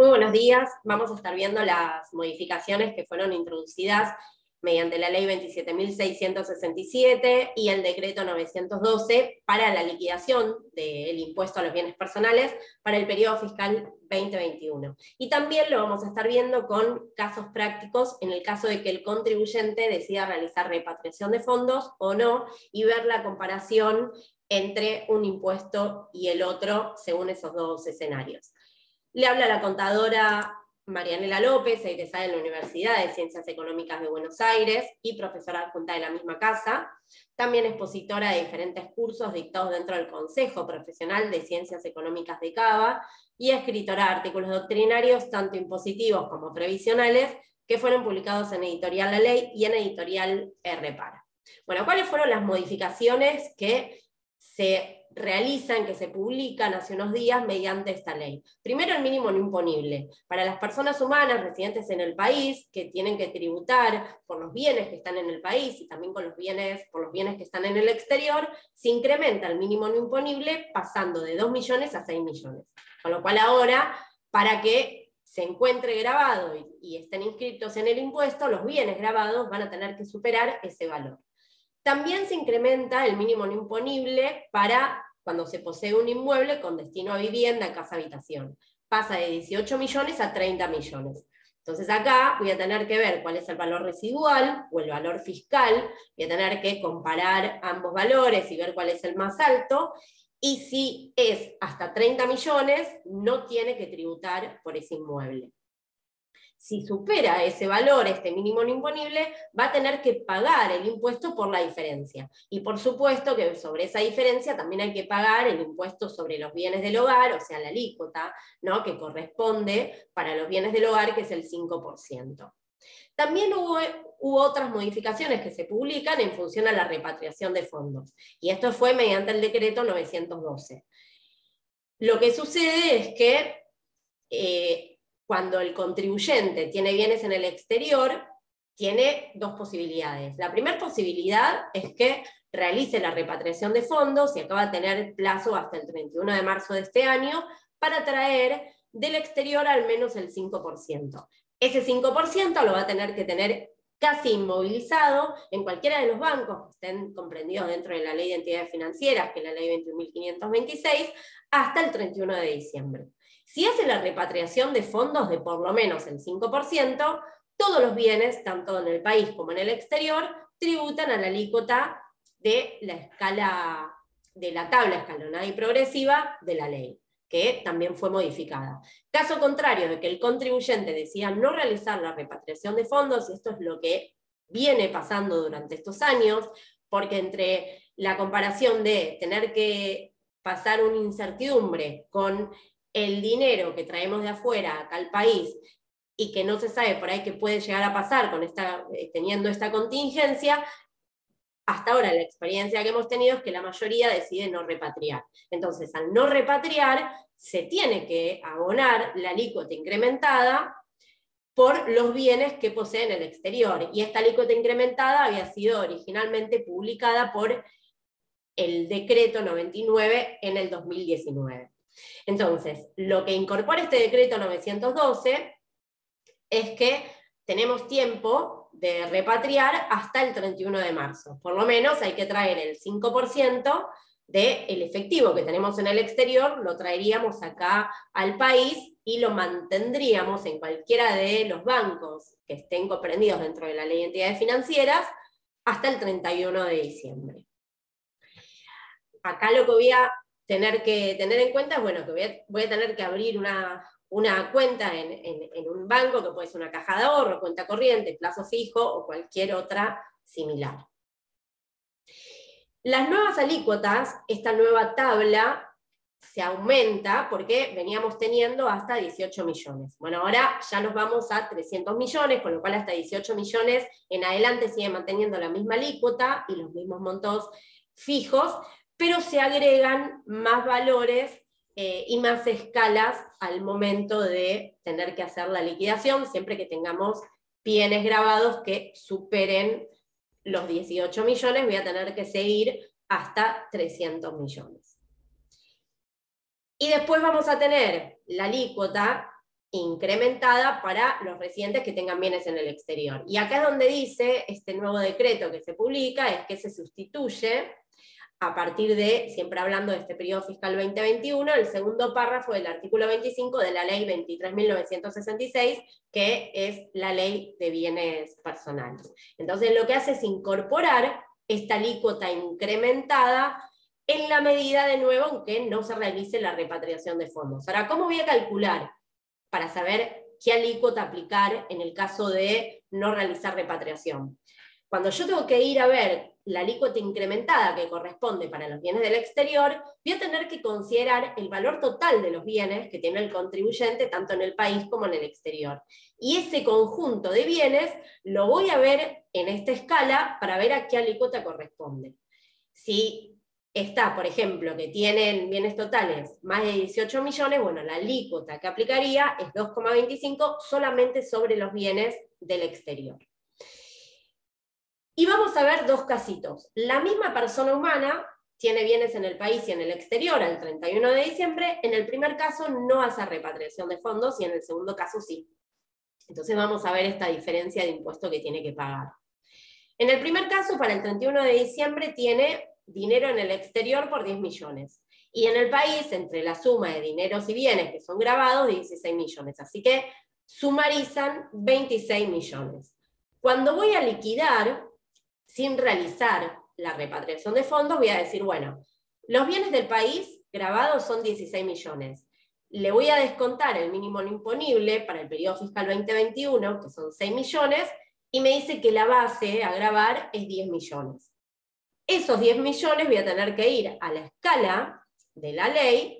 Muy buenos días. Vamos a estar viendo las modificaciones que fueron introducidas mediante la ley 27.667 y el decreto 912 para la liquidación del impuesto a los bienes personales para el periodo fiscal 2021. Y también lo vamos a estar viendo con casos prácticos en el caso de que el contribuyente decida realizar repatriación de fondos o no y ver la comparación entre un impuesto y el otro según esos dos escenarios. Le habla la contadora Marianela López, egresada en la Universidad de Ciencias Económicas de Buenos Aires y profesora adjunta de la misma casa. También expositora de diferentes cursos dictados dentro del Consejo Profesional de Ciencias Económicas de Cava y escritora de artículos doctrinarios, tanto impositivos como previsionales, que fueron publicados en Editorial La Ley y en Editorial R. Bueno, ¿cuáles fueron las modificaciones que se realizan, que se publican hace unos días mediante esta ley. Primero, el mínimo no imponible. Para las personas humanas residentes en el país que tienen que tributar por los bienes que están en el país y también con los bienes, por los bienes que están en el exterior, se incrementa el mínimo no imponible pasando de 2 millones a 6 millones. Con lo cual ahora, para que se encuentre grabado y, y estén inscritos en el impuesto, los bienes grabados van a tener que superar ese valor. También se incrementa el mínimo no imponible para cuando se posee un inmueble con destino a vivienda, casa, habitación. Pasa de 18 millones a 30 millones. Entonces acá voy a tener que ver cuál es el valor residual o el valor fiscal, voy a tener que comparar ambos valores y ver cuál es el más alto, y si es hasta 30 millones, no tiene que tributar por ese inmueble si supera ese valor, este mínimo no imponible, va a tener que pagar el impuesto por la diferencia. Y por supuesto que sobre esa diferencia también hay que pagar el impuesto sobre los bienes del hogar, o sea, la alícuota, ¿no? que corresponde para los bienes del hogar, que es el 5%. También hubo, otras modificaciones que se publican en función a la repatriación de fondos. Y esto fue mediante el decreto 912. Lo que sucede es que eh, cuando el contribuyente tiene bienes en el exterior, tiene dos posibilidades. La primera posibilidad es que realice la repatriación de fondos y acaba de tener plazo hasta el 31 de marzo de este año para traer del exterior al menos el 5%. Ese 5% lo va a tener que tener casi inmovilizado en cualquiera de los bancos que estén comprendidos dentro de la ley de entidades financieras, que es la ley 21.526, hasta el 31 de diciembre. Si hace la repatriación de fondos de por lo menos el 5%, todos los bienes, tanto en el país como en el exterior, tributan a la alícuota de la escala de la tabla escalonada y progresiva de la ley, que también fue modificada. Caso contrario de que el contribuyente decida no realizar la repatriación de fondos, y esto es lo que viene pasando durante estos años, porque entre la comparación de tener que pasar una incertidumbre con el dinero que traemos de afuera acá al país y que no se sabe por ahí qué puede llegar a pasar con esta, eh, teniendo esta contingencia, hasta ahora la experiencia que hemos tenido es que la mayoría decide no repatriar. Entonces, al no repatriar, se tiene que abonar la alícuota incrementada por los bienes que poseen el exterior. Y esta alícuota incrementada había sido originalmente publicada por el decreto 99 en el 2019. Entonces, lo que incorpora este decreto 912 es que tenemos tiempo de repatriar hasta el 31 de marzo. Por lo menos hay que traer el 5% del efectivo que tenemos en el exterior, lo traeríamos acá al país y lo mantendríamos en cualquiera de los bancos que estén comprendidos dentro de la ley de entidades financieras hasta el 31 de diciembre. Acá lo que voy a tener que tener en cuenta bueno, que voy a, tener que abrir una, cuenta en, un banco, que puede ser una caja de ahorro, cuenta corriente, plazo fijo o cualquier otra similar. Las nuevas alícuotas, esta nueva tabla se aumenta porque veníamos teniendo hasta 18 millones. Bueno, ahora ya nos vamos a 300 millones, con lo cual hasta 18 millones en adelante sigue manteniendo la misma alícuota y los mismos montos fijos, pero se agregan más valores eh, y más escalas al momento de tener que hacer la liquidación, siempre que tengamos bienes grabados que superen los 18 millones, voy a tener que seguir hasta 300 millones. Y después vamos a tener la alícuota incrementada para los residentes que tengan bienes en el exterior. Y acá es donde dice este nuevo decreto que se publica, es que se sustituye a partir de, siempre hablando de este periodo fiscal 2021, el segundo párrafo del artículo 25 de la ley 23.966, que es la ley de bienes personales. Entonces lo que hace es incorporar esta alícuota incrementada en la medida de nuevo en que no se realice la repatriación de fondos. Ahora, ¿cómo voy a calcular para saber qué alícuota aplicar en el caso de no realizar repatriación? Cuando yo tengo que ir a ver la alícuota incrementada que corresponde para los bienes del exterior, voy a tener que considerar el valor total de los bienes que tiene el contribuyente tanto en el país como en el exterior. Y ese conjunto de bienes lo voy a ver en esta escala para ver a qué alícuota corresponde. Si está, por ejemplo, que tienen bienes totales más de 18 millones, bueno, la alícuota que aplicaría es 2,25 solamente sobre los bienes del exterior. Vamos a ver dos casitos. La misma persona humana tiene bienes en el país y en el exterior al 31 de diciembre. En el primer caso no hace repatriación de fondos y en el segundo caso sí. Entonces vamos a ver esta diferencia de impuesto que tiene que pagar. En el primer caso, para el 31 de diciembre, tiene dinero en el exterior por 10 millones. Y en el país, entre la suma de dineros y bienes que son grabados, 16 millones. Así que sumarizan 26 millones. Cuando voy a liquidar, sin realizar la repatriación de fondos, voy a decir, bueno, los bienes del país grabados son 16 millones. Le voy a descontar el mínimo imponible para el periodo fiscal 2021, que son 6 millones, y me dice que la base a grabar es 10 millones. Esos 10 millones voy a tener que ir a la escala de la ley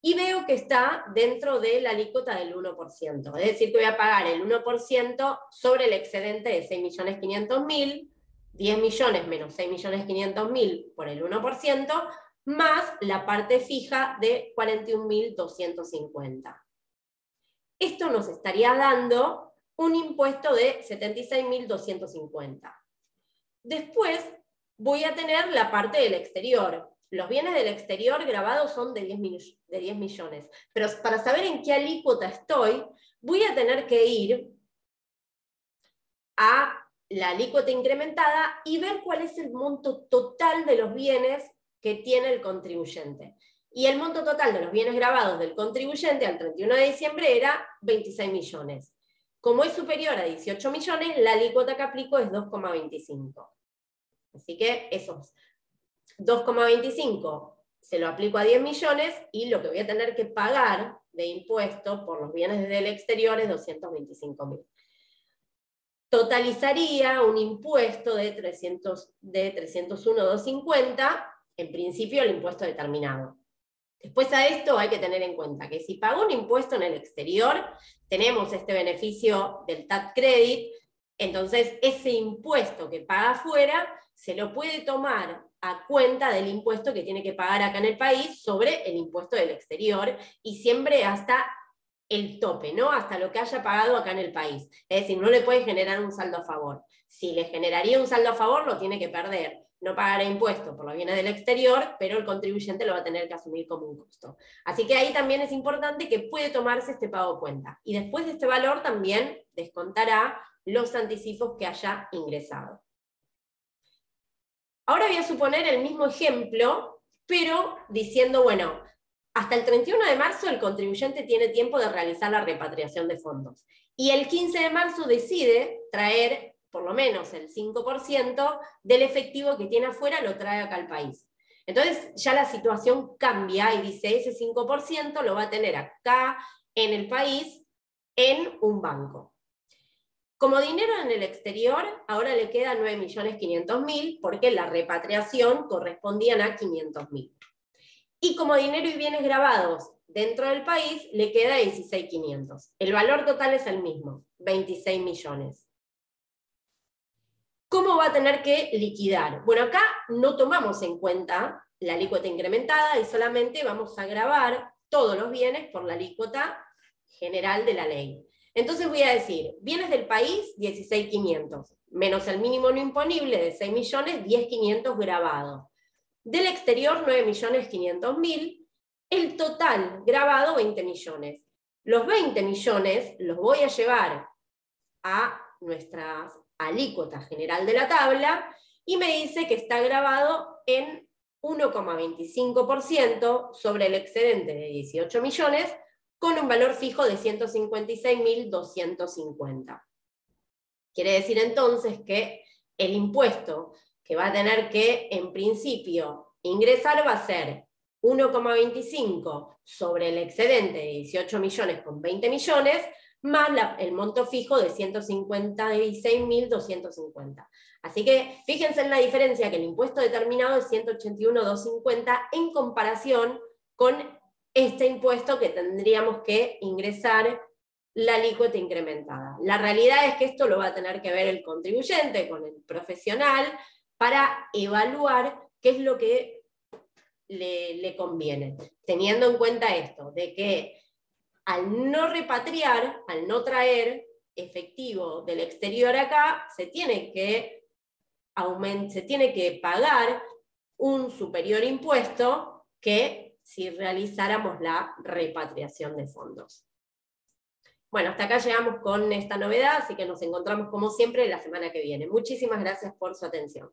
y veo que está dentro de la alícuota del 1%. Es decir, que voy a pagar el 1% sobre el excedente de 6.500.000, 10 millones menos 6.500.000 por el 1%, más la parte fija de 41.250. Esto nos estaría dando un impuesto de 76.250. Después voy a tener la parte del exterior, los bienes del exterior grabados son de 10, de 10 millones. Pero para saber en qué alícuota estoy, voy a tener que ir a la alícuota incrementada y ver cuál es el monto total de los bienes que tiene el contribuyente. Y el monto total de los bienes grabados del contribuyente al 31 de diciembre era 26 millones. Como es superior a 18 millones, la alícuota que aplico es 2,25. Así que esos 2,25 se lo aplico a 10 millones y lo que voy a tener que pagar de impuestos por los bienes del exterior es 225 mil. Totalizaría un impuesto de, 300, de 301,250, en principio el impuesto determinado. Después a esto hay que tener en cuenta que si pago un impuesto en el exterior, tenemos este beneficio del tax credit, entonces ese impuesto que paga afuera se lo puede tomar a cuenta del impuesto que tiene que pagar acá en el país sobre el impuesto del exterior y siempre hasta el tope, ¿no? Hasta lo que haya pagado acá en el país. Es decir, no le puede generar un saldo a favor. Si le generaría un saldo a favor, lo tiene que perder. No pagará impuesto por los bienes del exterior, pero el contribuyente lo va a tener que asumir como un costo. Así que ahí también es importante que puede tomarse este pago cuenta. Y después de este valor también descontará los anticipos que haya ingresado. Ahora voy a suponer el mismo ejemplo, pero diciendo, bueno, hasta el 31 de marzo el contribuyente tiene tiempo de realizar la repatriación de fondos. Y el 15 de marzo decide traer por lo menos el 5% del efectivo que tiene afuera, lo trae acá al país. Entonces ya la situación cambia y dice, ese 5% lo va a tener acá en el país en un banco. Como dinero en el exterior, ahora le queda 9.500.000 porque la repatriación correspondían a 500.000. Y como dinero y bienes grabados dentro del país, le queda 16.500. El valor total es el mismo, 26 millones. ¿Cómo va a tener que liquidar? Bueno, acá no tomamos en cuenta la alícuota incrementada y solamente vamos a grabar todos los bienes por la alícuota general de la ley. Entonces voy a decir, bienes del país, 16.500, menos el mínimo no imponible de 6 millones, 10.500 grabado. Del exterior, 9.500.000, el total grabado, 20 millones. los 20 millones los voy a llevar a nuestra alícuota general de la tabla y me dice que está grabado en 1,25% sobre el excedente de 18 millones con un valor fijo de 156.250. Quiere decir entonces que el impuesto que va a tener que, en principio, ingresar va a ser 1,25 sobre el excedente de 18 millones con 20 millones, más el monto fijo de 156.250. Así que fíjense en la diferencia que el impuesto determinado es 181.250 en comparación con este impuesto que tendríamos que ingresar la alícuota incrementada. La realidad es que esto lo va a tener que ver el contribuyente con el profesional para evaluar qué es lo que le, conviene, teniendo en cuenta esto, de que al no repatriar, al no traer efectivo del exterior acá, se tiene que, se tiene que pagar un superior impuesto que si realizáramos la repatriación de fondos. Bueno, hasta acá llegamos con esta novedad, así que nos encontramos como siempre la semana que viene. Muchísimas gracias por su atención.